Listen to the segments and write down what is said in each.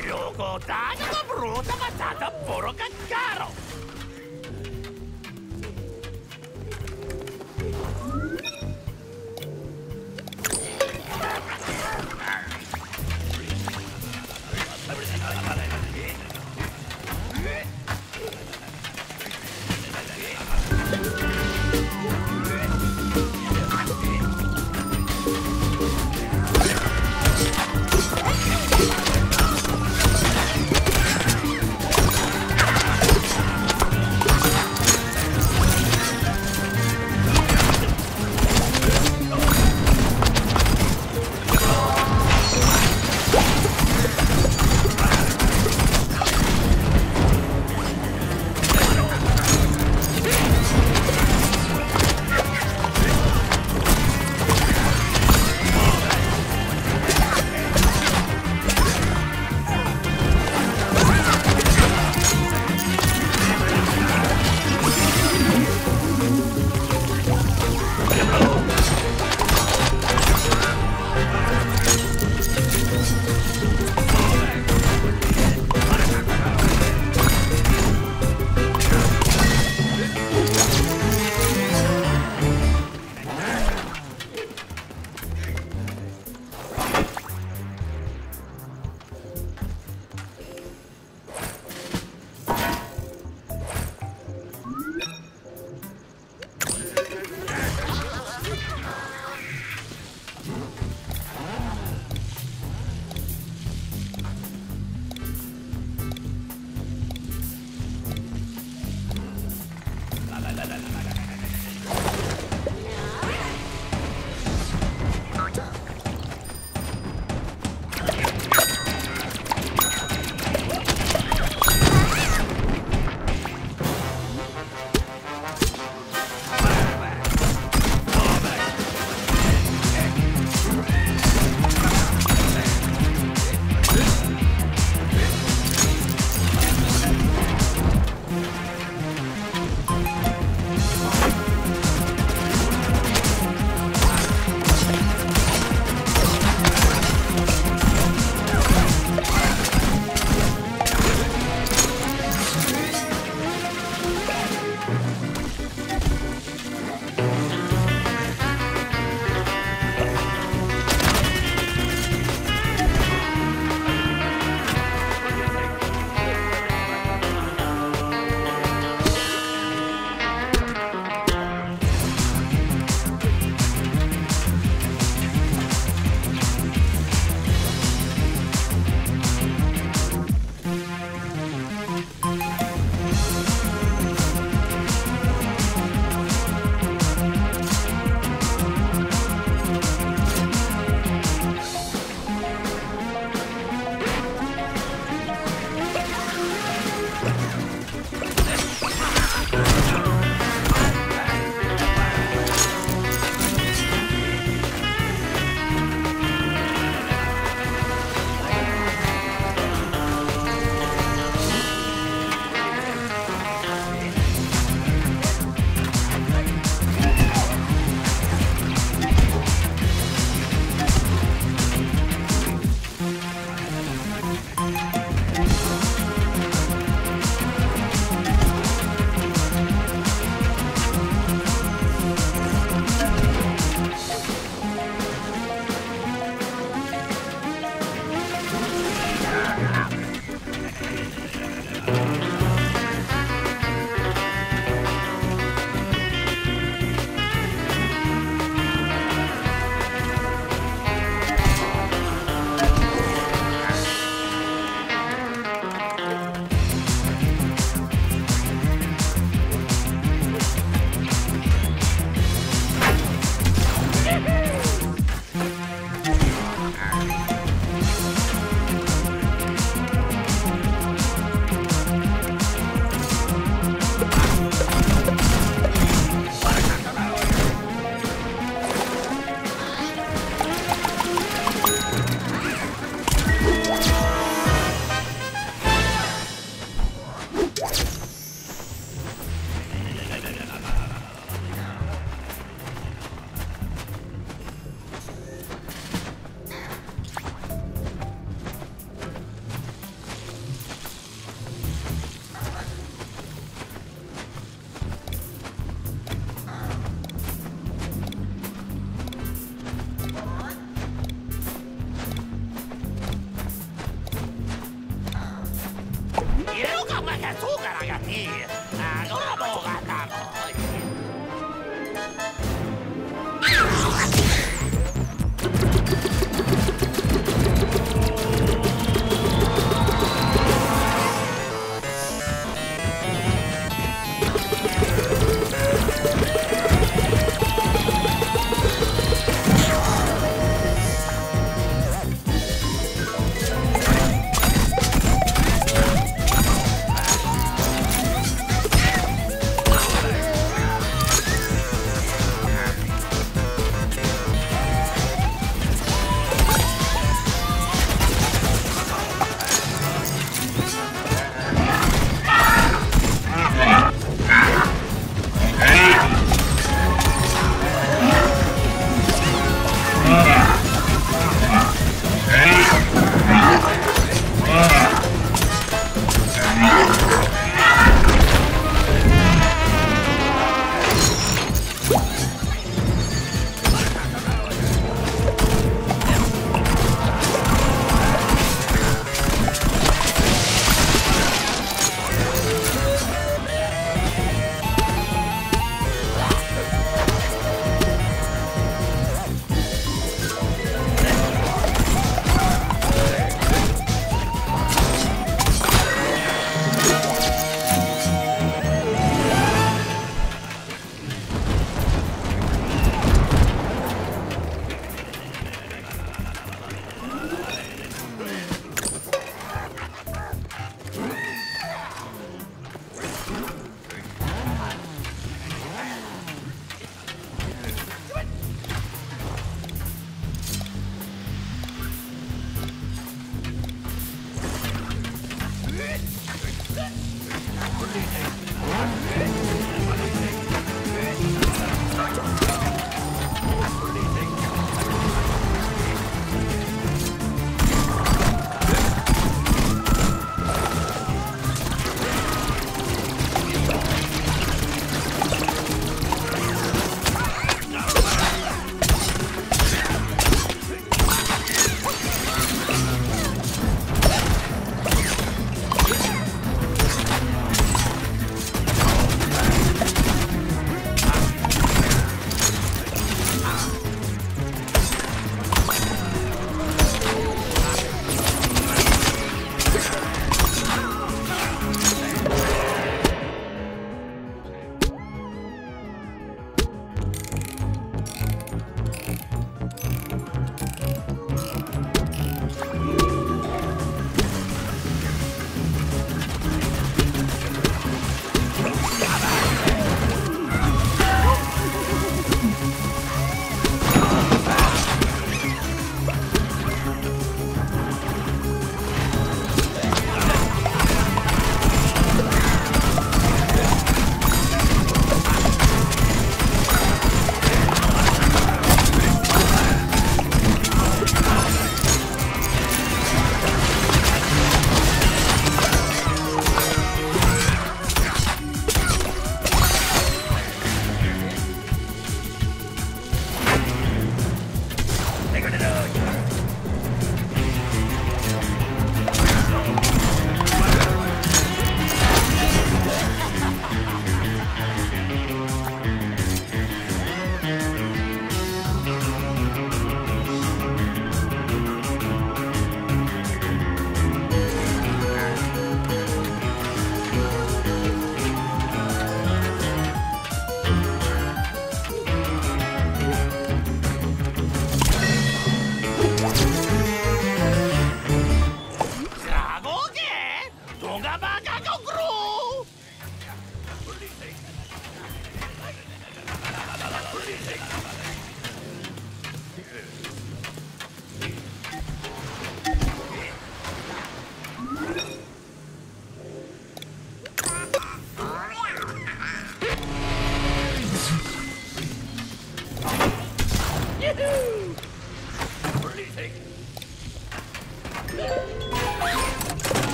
Gioco tanto brutto ma tanto puro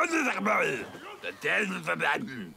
Tausend Sachen, Der ist verstanden.